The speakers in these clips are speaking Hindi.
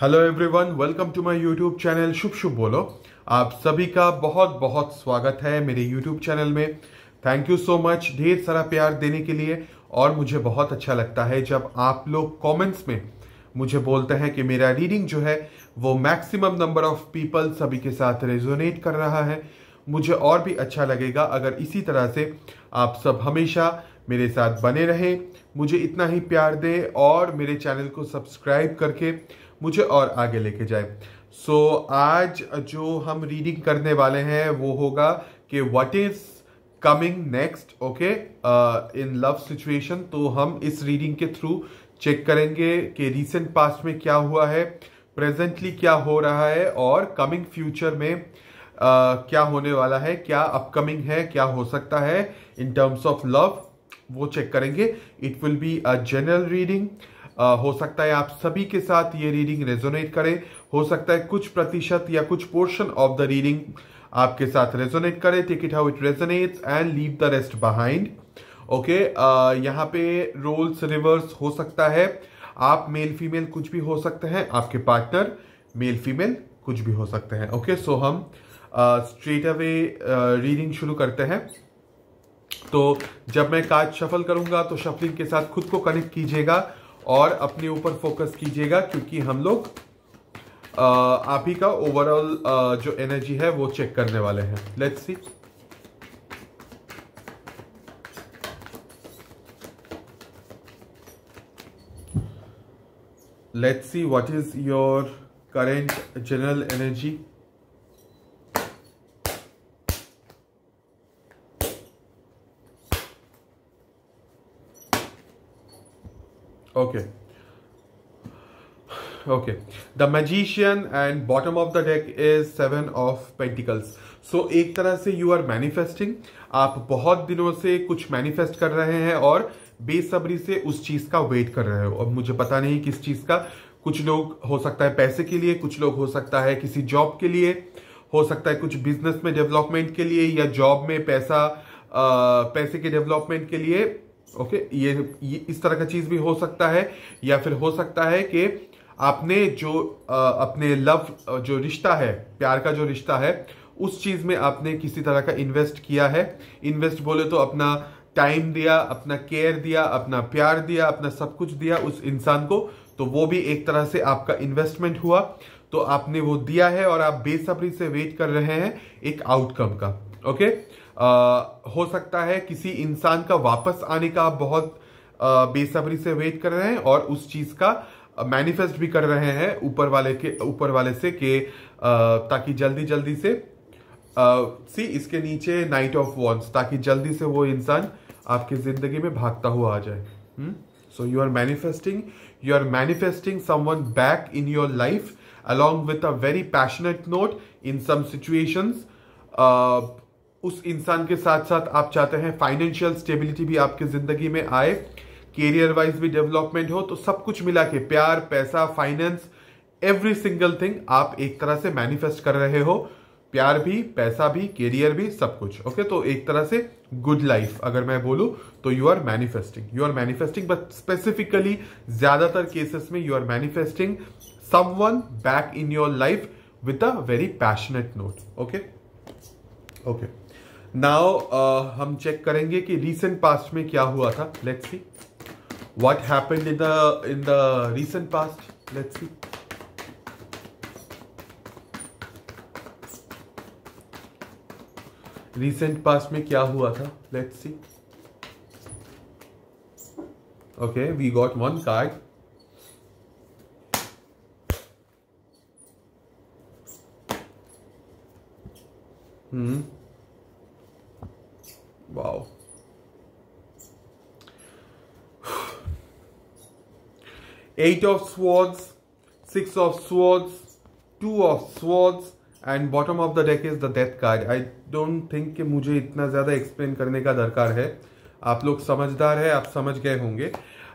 Hello everyone welcome to my YouTube channel शुभ शुभ बोलो आप सभी का बहुत बहुत स्वागत है मेरे यूट्यूब चैनल में। थैंक यू सो मच ढेर सारा प्यार देने के लिए। और मुझे बहुत अच्छा लगता है जब आप लोग कमेंट्स में मुझे बोलते हैं कि मेरा रीडिंग जो है, वो मैक्सिमम नंबर ऑफ़ पीपल सभी के साथ रेजोनेट कर रहा है। मुझे और भी अच्छा लगेगा अगर इसी तरह से आप सब हमेशा मेरे साथ बने रहें। मुझे इतना ही प्यार दें और मेरे चैनल को सब्सक्राइब करके मुझे और आगे लेके जाए। सो so, आज जो हम रीडिंग करने वाले हैं वो होगा कि what is coming next okay in love situation तो हम इस रीडिंग के थ्रू चेक करेंगे कि रिसेंट पास्ट में क्या हुआ है प्रेजेंटली क्या हो रहा है और कमिंग फ्यूचर में uh, क्या होने वाला है क्या अपकमिंग है क्या हो सकता है। इन टर्म्स ऑफ़ लव वो चेक करेंगे। It will be a general reading हो सकता है आप सभी के साथ ये रीडिंग रेजोनेट करे। हो सकता है कुछ प्रतिशत या कुछ पोर्शन ऑफ़ द रीडिंग आपके साथ रेजोनेट करे। Take it how it resonates and leave the rest behind okay यहाँ पे रोल्स रिवर्स हो सकता है। आप मेल फीमेल कुछ भी हो सकते हैं। आपके पार्टनर मेल फीमेल कुछ भी हो सकते हैं। ओके सो हम स्ट्रेट अवे रीडिंग शुरू करते हैं। तो जब मैं कार्ड शफल करूँगा तो शफलिंग के साथ खुद को कनेक्ट कीजिएगा। और अपने ऊपर फोकस कीजिएगा क्योंकि हम लोग आप ही का ओवरऑल जो एनर्जी है वो चेक करने वाले हैं। Let's see let's see what is your current general energy okay. Okay. The magician and bottom of the deck is seven of pentacles. So एक तरह से यू आर मैनिफेस्टिंग आप बहुत दिनों से कुछ मैनिफेस्ट कर रहे हैं और बेसब्री से उस चीज़ का वेट कर रहे हो। और मुझे पता नहीं किस चीज़ का कुछ लोग हो सकता है पैसे के लिए कुछ लोग हो सकता है किसी जॉब के लिए हो सकता है कुछ बिज़नेस में डेवलपमेंट के लिए या जॉब में पैसा आ, पैसे के डेवलपमेंट के लिए। ओके ये, ये इस तरह का चीज़ भी हो सकता है या फिर हो सकता है कि आपने जो आ, अपने लव जो रिश्ता है प्यार का जो रिश्ता है उस चीज़ में आपने किसी तरह का इन्वेस्ट किया है। इन्वेस्ट बोले तो अपना टाइम दिया अपना केयर दिया अपना प्यार दिया अपना सब कुछ दिया उस इंसान को तो वो भी एक तरह से आपका इन्वेस्टमेंट हुआ। तो आपने वो दिया है और आप बेसब्री से वेट कर रहे हैं एक आउटकम का ओके? आ, हो सकता है किसी इंसान का वापस आने का आप बहुत बेसब्री से वेट कर रहे हैं और उस चीज़ का मैनिफेस्ट भी कर रहे हैं ऊपर वाले के ऊपर वाले से कि ताकि जल्दी जल्दी से सी इसके नीचे नाइट ऑफ़ वॉन्स ताकि जल्दी से वो इंसान आपकी ज़िंदगी में भागता हुआ आ जाए। So you are manifesting you are manifesting someone back in your life along with a very passionate note in some situations उस इंसान के साथ साथ आप चाहते हैं फाइनेंशियल स्टेबिलिटी भी आपकी ज़िंदगी में आए कैरियर वाइज भी डेवलपमेंट हो तो सब कुछ मिला के प्यार, पैसा फाइनेंस एवरी सिंगल थिंग आप एक तरह से मैनिफेस्ट कर रहे हो। प्यार भी, पैसा भी कैरियर भी, सब कुछ ओके okay? तो एक तरह से गुड लाइफ अगर मैं बोलूँ तो you are manifesting you are manifesting but specifically ज़्यादातर केसेस में you are manifesting someone back in your life with a very passionate note okay okay now uh, हम चेक करेंगे कि रिसेंट पास्ट में क्या हुआ था. Let's see what happened in the in the recent past let's see recent past में क्या हुआ था? Let's see okay we got one card hmm eight of swords, six of swords, two of swords and bottom of the deck is the death card I don't think कि मुझे इतना ज़्यादा एक्सप्लेन करने का दरकार है। आप लोग समझदार है आप समझ गए होंगे।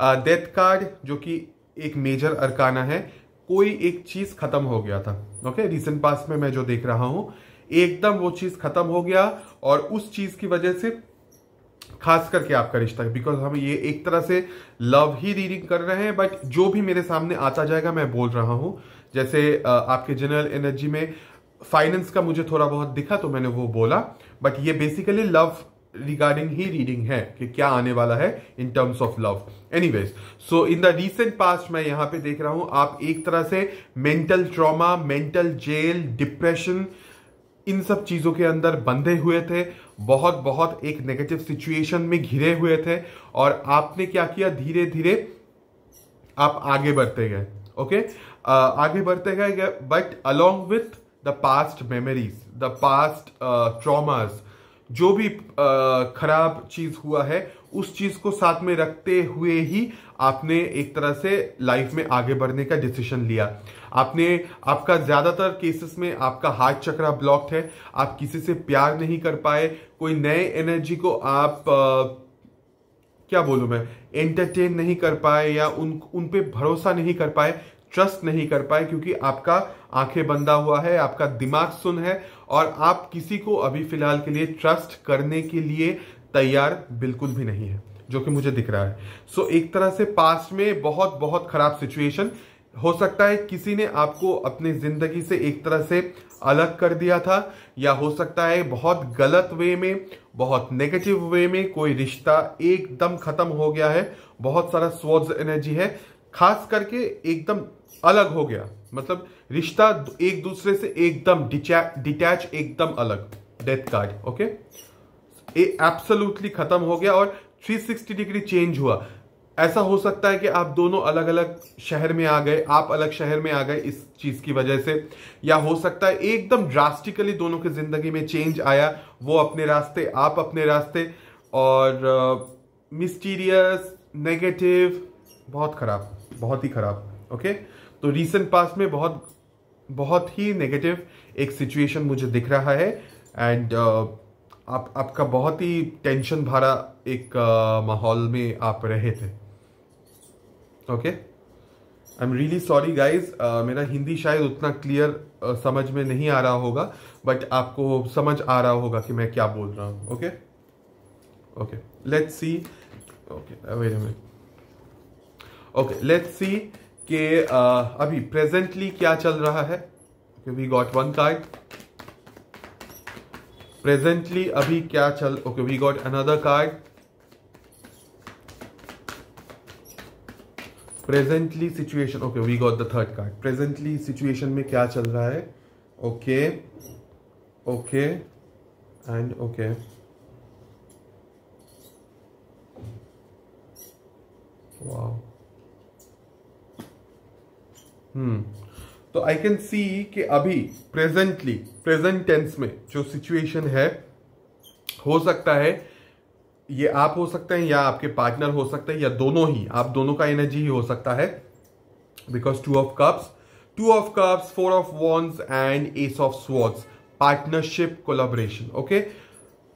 डेथ कार्ड जो कि एक मेजर अरकाना है कोई एक चीज़ ख़त्म हो गया था। ओके रिसेंट पास में मैं जो देख रहा हूँ एकदम वो चीज़ ख़त्म हो गया और उस चीज़ की वजह से खास करके आपका रिश्ता बिकॉज़ हम ये एक तरह से लव ही रीडिंग कर रहे हैं बट जो भी मेरे सामने आता जाएगा, मैं बोल रहा हूँ। जैसे आपके जनरल एनर्जी में फाइनेंस का मुझे थोड़ा बहुत दिखा तो मैंने वो बोला। बट ये बेसिकली लव रिगार्डिंग ही रीडिंग है, कि क्या आने वाला है in terms of love anyways so in the recent past मैं यहाँ पे देख रहा हूँ, आप एक तरह से mental trauma mental jail depression इन सब चीज़ों के अंदर बंधे हुए थे। बहुत बहुत एक नेगेटिव सिचुएशन में घिरे हुए थे और आपने क्या किया? धीरे धीरे आप आगे बढ़ते गए ओके आगे बढ़ते गए but along with the past memories the past traumas जो भी खराब चीज़ हुआ है, उस चीज़ को साथ में रखते हुए ही आपने एक तरह से लाइफ में आगे बढ़ने का डिसीज़न लिया। आपने आपका ज़्यादातर केसेस में आपका हार्ट चक्रा ब्लॉक्ड है। आप किसी से प्यार नहीं कर पाए। कोई नए एनर्जी को आप आ, क्या बोलू मैं एंटरटेन नहीं कर पाए या उन उन पे भरोसा नहीं कर पाए ट्रस्ट नहीं कर पाए क्योंकि आपका आँखें बंदा हुआ है आपका दिमाग सुन है और आप किसी को अभी फ़िलहाल के लिए ट्रस्ट करने के लिए तैयार बिल्कुल भी नहीं है। जो कि मुझे दिख रहा है। सो so, एक तरह से पास्ट में बहुत बहुत खराब सिचुएशन हो सकता है किसी ने आपको अपनी ज़िंदगी से एक तरह से अलग कर दिया था या हो सकता है बहुत गलत वे में बहुत नेगेटिव वे में कोई रिश्ता एकदम खत्म हो गया है बहुत सारा स्वॉज एनर्जी है खास करके एकदम अलग हो गया। मतलब रिश्ता एक दूसरे से एकदम डिटैच एकदम अलग। डेथ कार्ड ओके एब्सोल्युटली खत्म हो गया और 360 डिग्री चेंज हुआ। ऐसा हो सकता है कि आप दोनों अलग अलग शहर में आ गए आप अलग शहर में आ गए इस चीज़ की वजह से। या हो सकता है एकदम ड्रास्टिकली दोनों की ज़िंदगी में चेंज आया वो अपने रास्ते आप अपने रास्ते। और मिस्टीरियस uh, नेगेटिव बहुत खराब बहुत ही खराब ओके तो रीसेंट पास में बहुत बहुत ही नेगेटिव एक सिचुएशन मुझे दिख रहा है। एंड आप आपका बहुत ही टेंशन भरा एक माहौल में आप रहे थे। Okay I am really sorry guys मेरा हिंदी शायद उतना क्लियर uh, समझ में नहीं आ रहा होगा बट आपको समझ आ रहा होगा कि मैं क्या बोल रहा हूँ। Okay okay let's see okay wait minute okay let's see कि अभी प्रेजेंटली क्या चल रहा है? We got one card presently अभी क्या चल okay we got another card presently situation okay we got the third card presently situation में क्या चल रहा है? Okay okay and okay hmm तो आई कैन सी कि अभी प्रेजेंटली प्रेजेंट टेंस में जो सिचुएशन है, हो सकता है ये आप हो सकते हैं या आपके पार्टनर हो सकते हैं या दोनों ही, आप दोनों का एनर्जी ही हो सकता है। Because two of cups two of cups four of wands and ace of swords partnership collaboration okay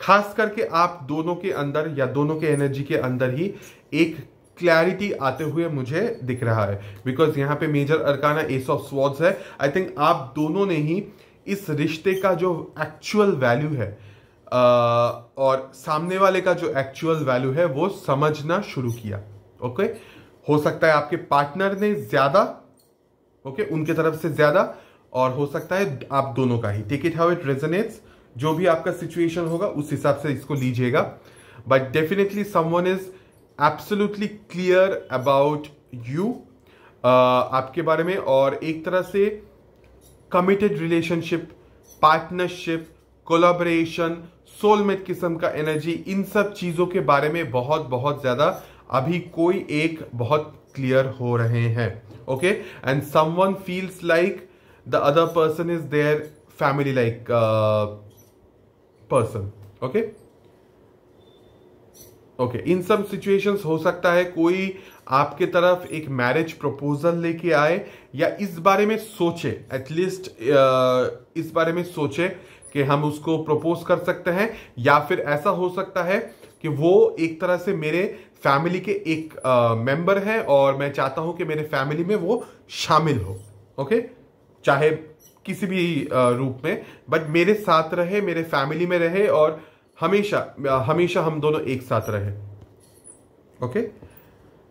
खास करके आप दोनों के अंदर या दोनों के एनर्जी के अंदर ही एक क्लैरिटी आते हुए मुझे दिख रहा है। बिकॉज़ यहाँ पे major arcana ace of swords है। आई थिंक आप दोनों ने ही इस रिश्ते का जो एक्चुअल वैल्यू है आ, और सामने वाले का जो एक्चुअल वैल्यू है वो समझना शुरू किया ओके हो सकता है आपके पार्टनर ने ज़्यादा ओके उनके तरफ़ से ज़्यादा और हो सकता है आप दोनों का ही। Take it how it resonates जो भी आपका सिचुएशन होगा उस हिसाब से इसको लीजिएगा। But definitely someone is absolutely clear about you आपके बारे में और एक तरह से committed relationship partnership collaboration soulmate किस्म का एनर्जी इन सब चीज़ों के बारे में बहुत बहुत ज़्यादा अभी कोई एक बहुत क्लियर हो रहे हैं okay and someone feels like the other person is their family like person okay okay इन सब सिचुएशंस हो सकता है कोई आपके तरफ़ एक मैरिज प्रपोजल लेके आए या इस बारे में सोचे एटलीस्ट इस बारे में सोचे कि हम उसको प्रपोज कर सकते हैं, या फिर ऐसा हो सकता है कि वो एक तरह से मेरे फैमिली के एक मेंबर है और मैं चाहता हूँ कि मेरे फैमिली में वो शामिल हो ओके चाहे किसी भी रूप में बट मेरे साथ रहे, मेरे फैमिली में रहे और हमेशा हमेशा हम दोनों एक साथ रहे। Okay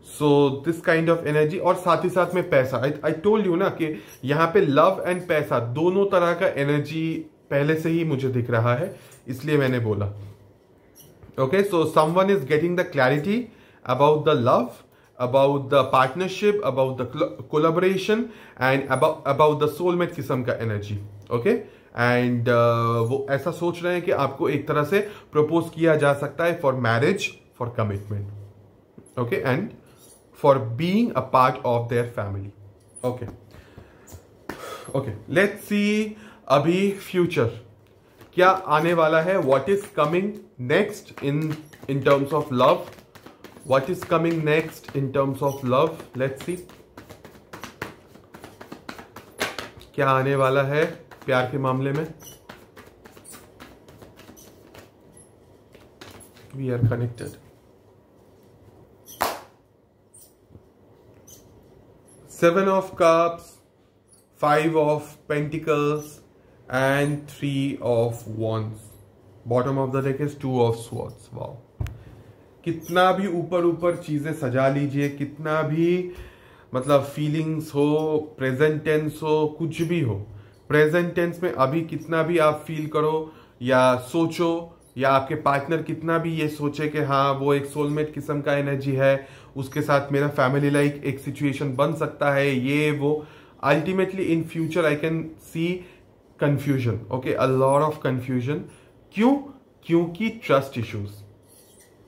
so this kind of energy और साथ ही साथ में पैसा। आई टोल्ड यू ना कि यहाँ पे लव एंड पैसा, दोनों तरह का एनर्जी पहले से ही मुझे दिख रहा है, इसलिए मैंने बोला। Okay so someone is getting the clarity about the love about the partnership about the collaboration and about the soulmate किस्म का एनर्जी ओके एंड वो ऐसा सोच रहे हैं कि आपको एक तरह से प्रपोज किया जा सकता है for marriage for commitment okay and for being a part of their family okay okay let's see अभी फ्यूचर क्या आने वाला है? What is coming next in in terms of love what is coming next in terms of love let's see क्या आने वाला है? प्यार के मामले में। We are connected seven of cups five of pentacles and three of wands bottom of the deck is two of swords wow कितना भी ऊपर ऊपर चीज़ें सजा लीजिए, कितना भी मतलब फीलिंग्स हो प्रेजेंटेंस हो, कुछ भी हो प्रेजेंट टेंस में अभी कितना भी आप फील करो या सोचो, या आपके पार्टनर कितना भी ये सोचे कि हाँ वो एक सोलमेट किस्म का एनर्जी है, उसके साथ मेरा फैमिली लाइक एक सिचुएशन बन सकता है, ये, वो। Ultimately in future I can see confusion okay a lot of confusion क्यों? क्योंकि trust issues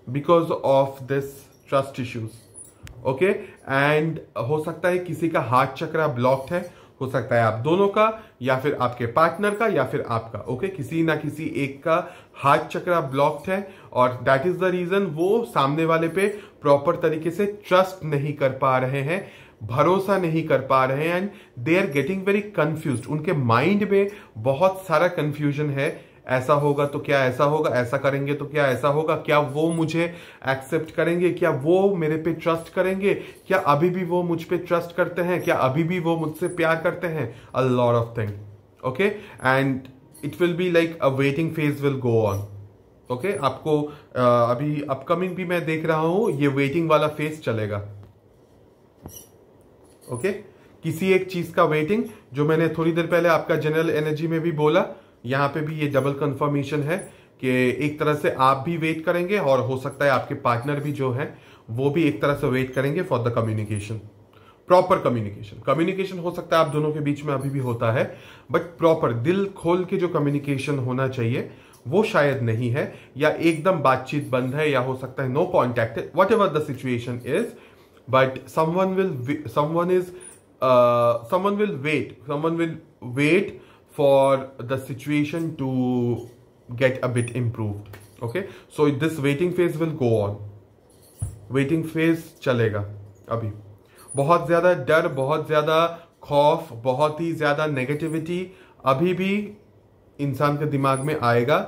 because of this trust issues okay and हो सकता है किसी का हार्ट चक्रा ब्लॉक्ड है हो सकता है आप दोनों का, या फिर आपके पार्टनर का, या फिर आपका ओके किसी ना किसी एक का हार्ट चक्रा ब्लॉक्ड है और दैट इज़ द रीजन वो सामने वाले पे प्रॉपर तरीके से ट्रस्ट नहीं कर पा रहे हैं, भरोसा नहीं कर पा रहे हैं and they are getting very confuse उनके माइंड में बहुत सारा कंफ्यूजन है ऐसा होगा तो क्या ऐसा होगा? ऐसा करेंगे तो क्या ऐसा होगा? क्या वो मुझे एक्सेप्ट करेंगे? क्या वो मेरे पे ट्रस्ट करेंगे? क्या अभी भी वो मुझ पे ट्रस्ट करते हैं? क्या अभी भी वो मुझसे प्यार करते हैं? A lot of thing okay and it will be like a waiting phase will go on okay आपको uh, अभी अपकमिंग भी मैं देख रहा हूँ ये वेटिंग वाला फ़ेज़ चलेगा ओके okay? किसी एक चीज़ का वेटिंग जो मैंने थोड़ी देर पहले आपका जनरल एनर्जी में भी बोला यहाँ पे भी ये डबल कंफर्मेशन है कि एक तरह से आप भी वेट करेंगे और हो सकता है आपके पार्टनर भी जो है, वो भी एक तरह से वेट करेंगे for the communication proper communication communication हो सकता है आप दोनों के बीच में अभी भी होता है बट प्रॉपर दिल खोल के जो कम्युनिकेशन होना चाहिए, वो शायद नहीं है, या एकदम बातचीत बंद है, या हो सकता है no contact whatever the situation is but someone will someone is someone will wait someone will wait for the situation to get a bit improved, okay? So, this waiting phase will go on. Waiting phase चलेगा अभी बहुत ज़्यादा डर, बहुत ज़्यादा खौफ, बहुत ही ज़्यादा नेगेटिविटी अभी भी इंसान के दिमाग में आएगा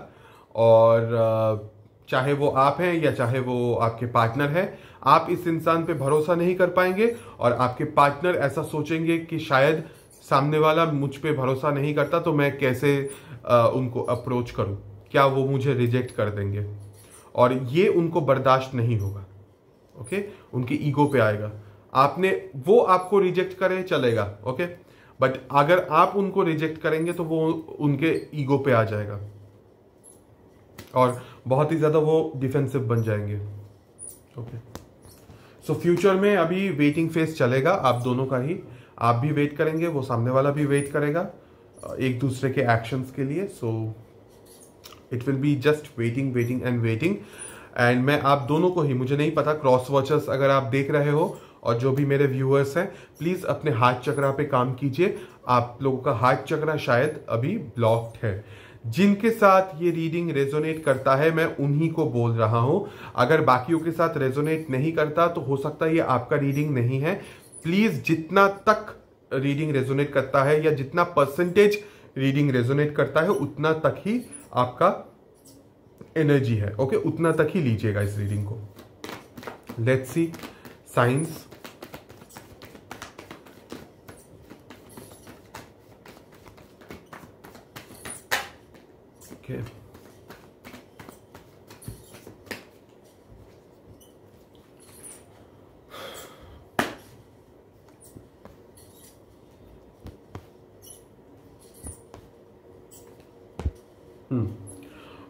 और चाहे वो आप हैं या चाहे वो आपके पार्टनर है, आप इस इंसान पे भरोसा नहीं कर पाएँगे और आपके पार्टनर ऐसा सोचेंगे कि शायद सामने वाला मुझ पे भरोसा नहीं करता तो मैं कैसे आ, उनको अप्रोच करूँ? क्या वो मुझे रिजेक्ट कर देंगे? और ये उनको बर्दाश्त नहीं होगा ओके उनकी ईगो पे आएगा। आपने वो आपको रिजेक्ट करे चलेगा ओके बट अगर आप उनको रिजेक्ट करेंगे तो वो उनके ईगो पे आ जाएगा। और बहुत ही ज़्यादा वो डिफेंसिव बन जाएँगे ओके सो फ्यूचर में अभी वेटिंग फ़ेज़ चलेगा आप दोनों का ही। आप भी वेट करेंगे, वो सामने वाला भी वेट करेगा एक दूसरे के एक्शंस के लिए so it will be just waiting waiting and waiting and मैं, आप दोनों को ही, मुझे नहीं पता क्रॉस वॉचर्स अगर आप देख रहे हो, और जो भी मेरे व्यूअर्स हैं प्लीज़ अपने हाथ चक्रा पे काम कीजिए। आप लोगों का हाथ चक्रा शायद अभी ब्लॉक्ड है। जिनके साथ ये रीडिंग रेजोनेट करता है, मैं उन्हीं को बोल रहा हूँ। अगर बाकियों के साथ रेजोनेट नहीं करता तो हो सकता है ये आपका रीडिंग नहीं है। प्लीज़ जितना तक रीडिंग रेजोनेट करता है या जितना परसेंटेज रीडिंग रेजोनेट करता है, उतना तक ही आपका एनर्जी है ओके उतना तक ही लीजिएगा इस रीडिंग को। Let's see signs okay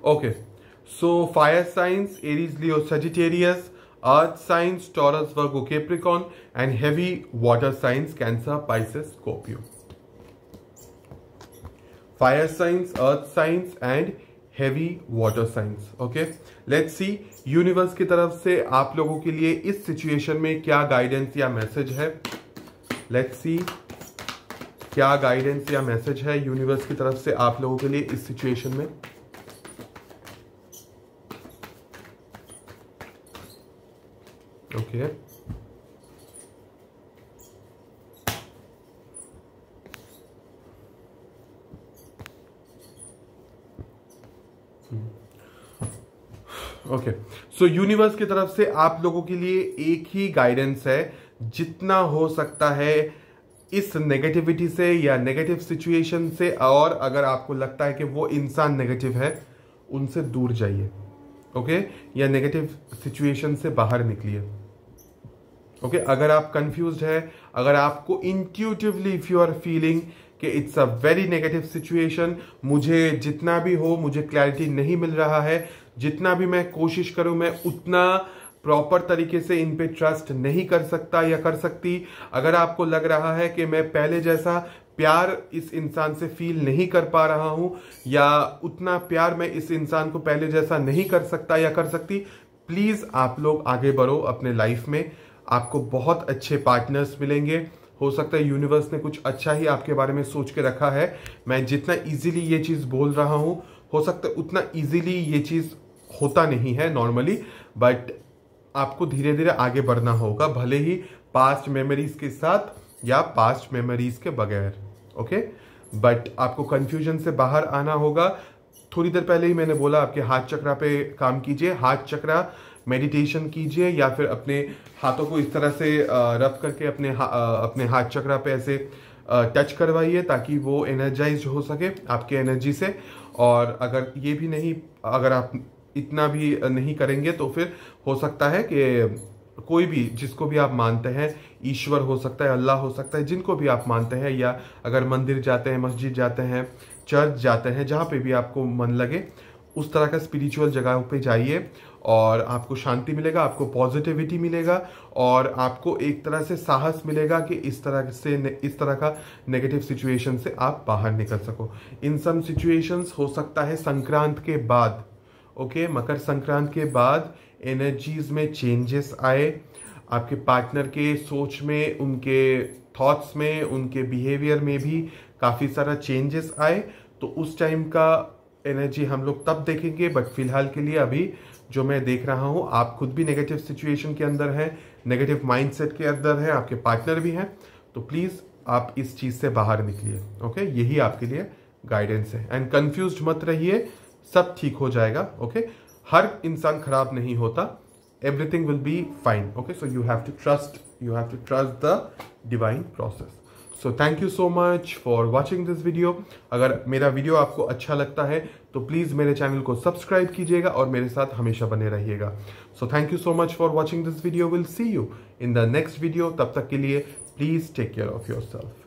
Okay. So fire signs Aries Leo Sagittarius earth signs Taurus Virgo Capricorn and heavy water signs Cancer Pisces Scorpio fire signs earth signs and heavy water signs okay let's see universe की तरफ़ से आप लोगों के लिए इस सिचुएशन में क्या गाइडेंस या मैसेज है। लेट्स सी क्या गाइडेंस या मैसेज है यूनिवर्स की तरफ़ से आप लोगों के लिए इस सिचुएशन में। ओके. ओके सो यूनिवर्स की तरफ़ से आप लोगों के लिए एक ही गाइडेंस है, जितना हो सकता है इस नेगेटिविटी से या नेगेटिव सिचुएशन से, और अगर आपको लगता है कि वो इंसान नेगेटिव है, उनसे दूर जाइए। ओके या नेगेटिव सिचुएशन से बाहर निकलिए। ओके अगर आप कंफ्यूज है अगर आपको intuitively if you are feeling कि it's a very negative situation मुझे जितना भी हो मुझे क्लैरिटी नहीं मिल रहा है जितना भी मैं कोशिश करूँ मैं उतना प्रॉपर तरीके से इन पे ट्रस्ट नहीं कर सकता या कर सकती। अगर आपको लग रहा है कि मैं पहले जैसा प्यार इस इंसान से फील नहीं कर पा रहा हूँ या उतना प्यार मैं इस इंसान को पहले जैसा नहीं कर सकता या कर सकती प्लीज़ आप लोग आगे बढ़ो अपने लाइफ में। आपको बहुत अच्छे पार्टनर्स मिलेंगे। हो सकता है यूनिवर्स ने कुछ अच्छा ही आपके बारे में सोच के रखा है। मैं जितना इजीली ये चीज़ बोल रहा हूँ, हो सकता है उतना इजीली ये चीज़ होता नहीं है नॉर्मली बट आपको धीरे धीरे आगे बढ़ना होगा, भले ही पास्ट मेमोरीज के साथ या पास्ट मेमोरीज के बगैर ओके बट आपको कन्फ्यूज़न से बाहर आना होगा। थोड़ी देर पहले ही मैंने बोला, आपके हाथ चक्रा पे काम कीजिए। हाथ चक्रा मेडिटेशन कीजिए या फिर अपने हाथों को इस तरह से रब करके अपने हा, अपने हाथ चक्रा पे ऐसे टच करवाइए ताकि वो एनर्जाइज हो सके आपके एनर्जी से। और अगर ये भी नहीं अगर आप इतना भी नहीं करेंगे तो फिर हो सकता है कि कोई भी जिसको भी आप मानते हैं ईश्वर हो सकता है अल्लाह हो सकता है जिनको भी आप मानते हैं या अगर मंदिर जाते हैं मस्जिद जाते हैं चर्च जाते हैं जहाँ पे भी आपको मन लगे उस तरह का स्पिरिचुअल जगह पे जाइए और आपको शांति मिलेगा, आपको पॉजिटिविटी मिलेगा और आपको एक तरह से साहस मिलेगा कि इस तरह से इस तरह का नेगेटिव सिचुएशन से आप बाहर निकल सको। इन सम सिचुएशंस हो सकता है संक्रांत के बाद ओके मकर संक्रांत के बाद एनर्जीज में चेंजेस आए, आपके पार्टनर के सोच में, उनके थॉट्स में, उनके बिहेवियर में भी काफ़ी सारा चेंजेस आए तो उस टाइम का एनर्जी हम लोग तब देखेंगे बट फ़िलहाल के लिए अभी जो मैं देख रहा हूँ, आप खुद भी नेगेटिव सिचुएशन के अंदर हैं नेगेटिव माइंडसेट के अंदर है, आपके पार्टनर भी हैं तो प्लीज़ आप इस चीज़ से बाहर निकलिए ओके यही आपके लिए गाइडेंस है। एंड कंफ्यूज मत रहिए, सब ठीक हो जाएगा ओके हर इंसान खराब नहीं होता everything will be fine okay so you have to trust you have to trust the divine process so thank you so much for watching this video अगर मेरा वीडियो आपको अच्छा लगता है तो प्लीज़ मेरे चैनल को सब्सक्राइब कीजिएगा और मेरे साथ हमेशा बने रहिएगा। So thank you so much for watching this video will see you in the next video तब तक के लिए please take care of yourself